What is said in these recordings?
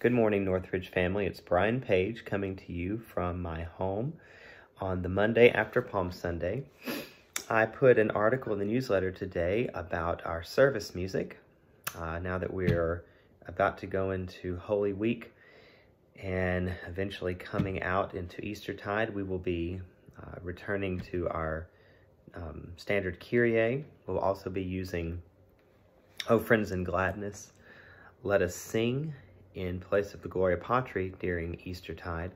Good morning, Northridge family. It's Brian Page coming to you from my home on the Monday after Palm Sunday. I put an article in the newsletter today about our service music. Uh, now that we're about to go into Holy Week and eventually coming out into Eastertide, we will be uh, returning to our um, standard Kyrie. We'll also be using Oh Friends in Gladness, Let Us Sing in place of the Gloria Patri during Eastertide.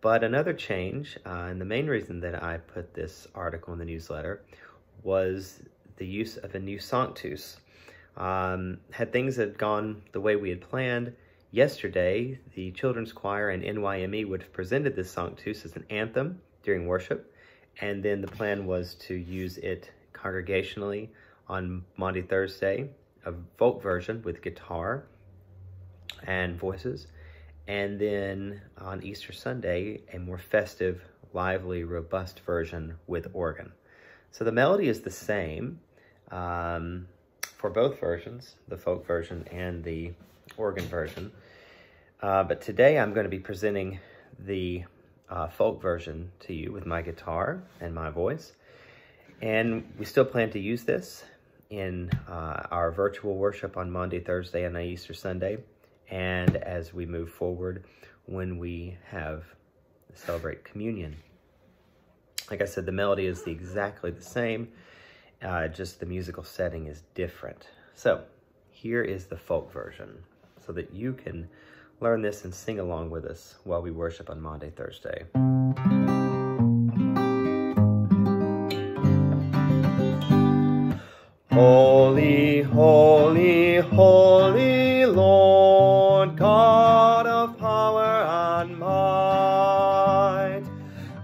But another change, uh, and the main reason that I put this article in the newsletter, was the use of a new Sanctus. Um, had things had gone the way we had planned, yesterday the children's choir and NYME would have presented this Sanctus as an anthem during worship, and then the plan was to use it congregationally on Maundy Thursday, a folk version with guitar and voices, and then on Easter Sunday, a more festive, lively, robust version with organ. So the melody is the same um, for both versions, the folk version and the organ version. Uh, but today I'm going to be presenting the uh, folk version to you with my guitar and my voice. And we still plan to use this in uh, our virtual worship on Maundy, Thursday, and Easter Sunday and as we move forward when we have celebrate communion. Like I said, the melody is the, exactly the same, uh, just the musical setting is different. So here is the folk version so that you can learn this and sing along with us while we worship on Maundy, Thursday. Holy, holy, holy and might,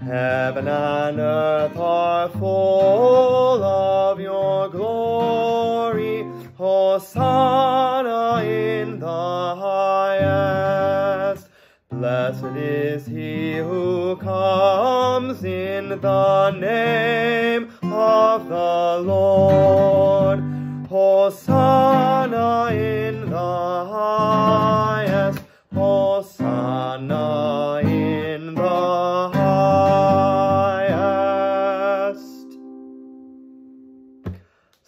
heaven and earth are full of your glory. Hosanna in the highest. Blessed is he who comes in the name of the Lord. Hosanna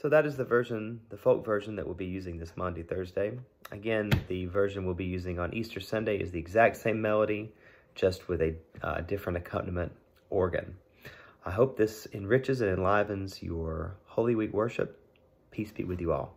So that is the version, the folk version that we'll be using this Maundy, Thursday. Again, the version we'll be using on Easter Sunday is the exact same melody, just with a uh, different accompaniment organ. I hope this enriches and enlivens your Holy Week worship. Peace be with you all.